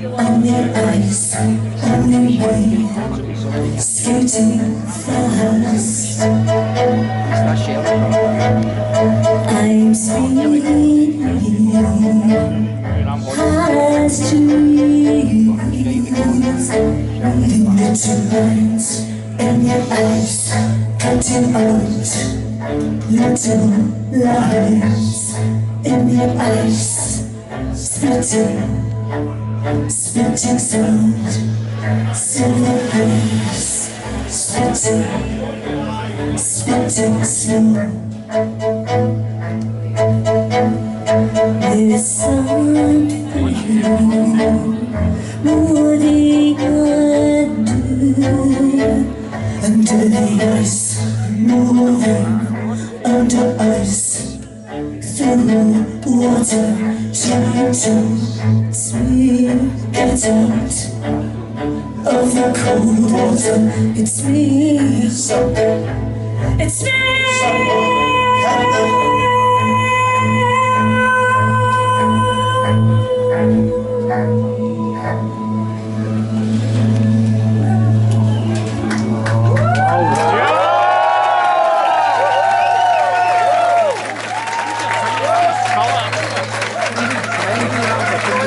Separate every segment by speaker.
Speaker 1: on their eyes, on their way, skating fast. I'm speeding past dreams, the in your eyes, cutting out little lies in your eyes, spitting. Spitting sound, silver face, spitting, spitting sound. There's something more they could do under the ice, moving under ice, through water, trying to desert of the cold water. It's me. It's me.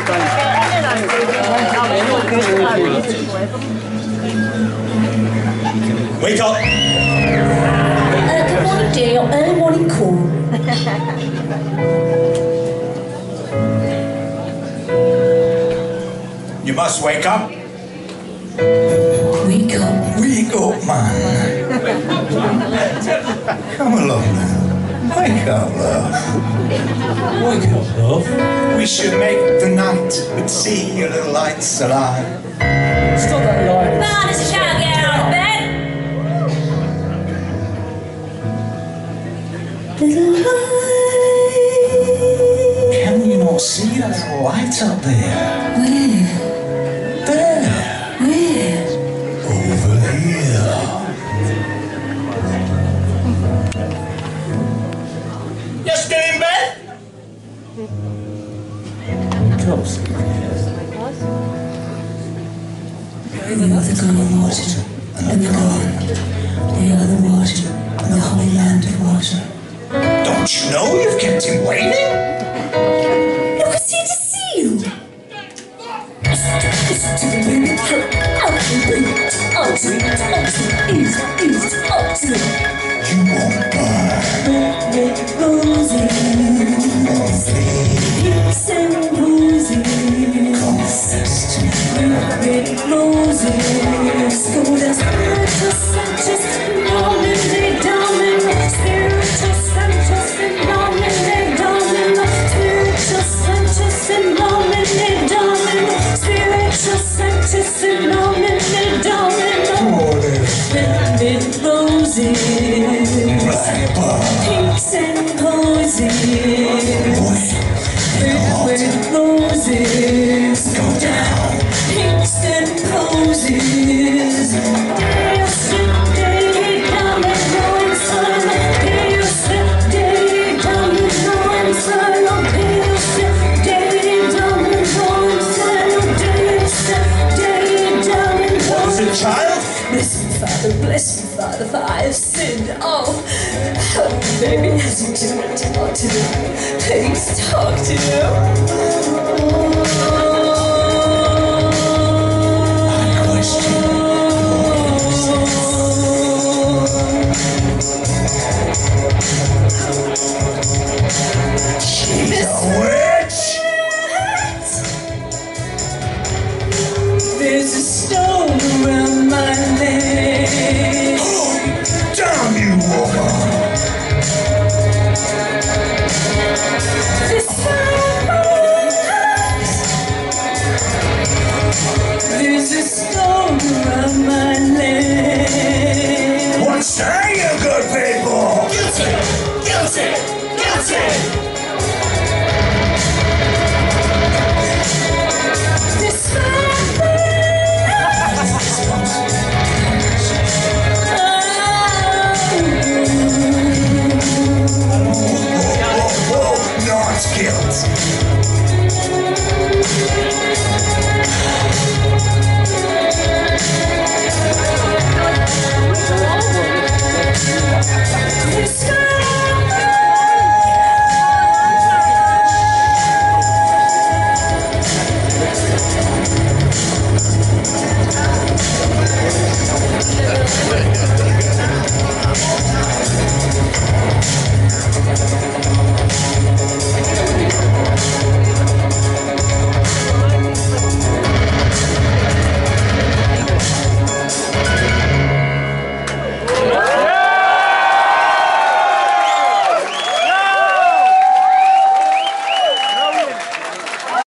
Speaker 2: Thank you.
Speaker 3: Wake up! Uh,
Speaker 1: good morning, dear. Your early morning call.
Speaker 2: you must wake up. Wake
Speaker 1: up.
Speaker 2: Wake up, man. Come along now. Wake up, love.
Speaker 3: Wake up, love.
Speaker 2: We should make the night, but see your little lights alive.
Speaker 3: Stop that light.
Speaker 1: Man, Can
Speaker 2: you not see that light up there?
Speaker 1: Where?
Speaker 2: There.
Speaker 1: Where?
Speaker 2: Over here.
Speaker 3: You're still in bed?
Speaker 2: Wake up, Sleepy.
Speaker 1: You're the God of water,
Speaker 2: and the garden,
Speaker 1: God, the other water, the holy land of water.
Speaker 2: Don't you know you've kept him waiting?
Speaker 1: Look at here to see you. Up to it, limit, out to it, limit, out to it, up to east, east, up to it.
Speaker 2: You won't burn.
Speaker 1: Red, red roses, roses, hips and roses. Come fast
Speaker 2: to me.
Speaker 1: Red, red roses.
Speaker 2: tempo.
Speaker 1: question by the five sinned. Oh, baby, I need you to talk to me. Please talk to you.
Speaker 2: There's fields.